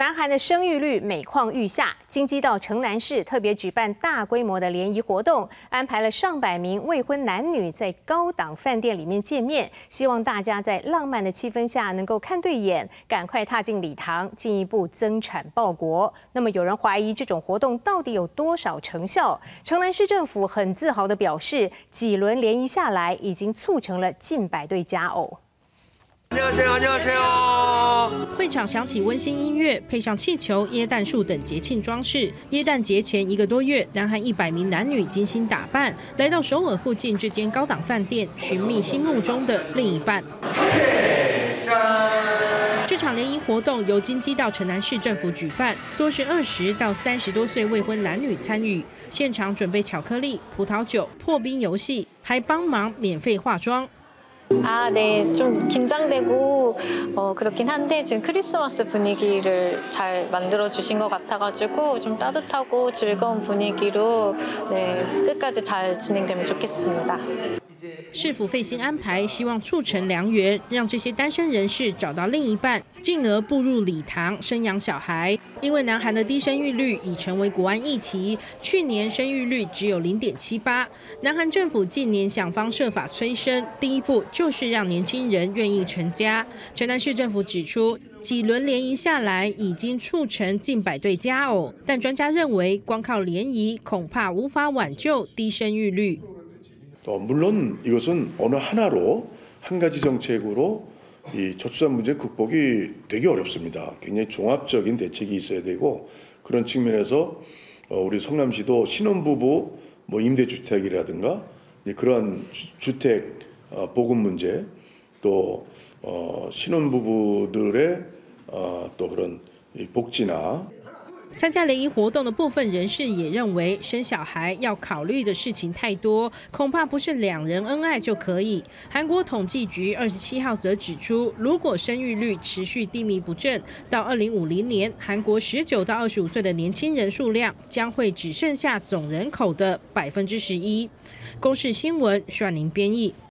南韩的生育率每况愈下，京畿道城南市特别举办大规模的联谊活动，安排了上百名未婚男女在高档饭店里面见面，希望大家在浪漫的气氛下能够看对眼，赶快踏进礼堂，进一步增产报国。那么有人怀疑这种活动到底有多少成效？城南市政府很自豪地表示，几轮联谊下来，已经促成了近百对佳偶你好你好你好。会场响起温馨音乐，配上气球、椰蛋树等节庆装饰。椰蛋节前一个多月，南韩一百名男女精心打扮，来到首尔附近这间高档饭店，寻觅心目中的另一半。这场联谊活动由京畿道城南市政府举办，多是二十到三十多岁未婚男女参与，现场准备巧克力、葡萄酒、破冰游戏，还帮忙免费化妆。 아, 네. 좀 긴장되고 어, 그렇긴 한데 지금 크리스마스 분위기를 잘 만들어 주신 것 같아가지고 좀 따뜻하고 즐거운 분위기로 네, 끝까지 잘 진행되면 좋겠습니다. 市府费心安排，希望促成良缘，让这些单身人士找到另一半，进而步入礼堂生养小孩。因为南韩的低生育率已成为国安议题，去年生育率只有零点七八。南韩政府近年想方设法催生，第一步就是让年轻人愿意成家。城南市政府指出，几轮联谊下来，已经促成近百对佳偶，但专家认为，光靠联谊恐怕无法挽救低生育率。 어, 물론 이것은 어느 하나로 한 가지 정책으로 이 저출산 문제 극복이 되게 어렵습니다. 굉장히 종합적인 대책이 있어야 되고 그런 측면에서 어, 우리 성남시도 신혼부부 뭐 임대주택이라든가 그러한 주택 어, 보급 문제 또 어, 신혼부부들의 어, 또 그런 복지나 参加联谊活动的部分人士也认为，生小孩要考虑的事情太多，恐怕不是两人恩爱就可以。韩国统计局二十七号则指出，如果生育率持续低迷不振，到二零五零年，韩国十九到二十五岁的年轻人数量将会只剩下总人口的百分之十一。公视新闻，徐婉宁编译。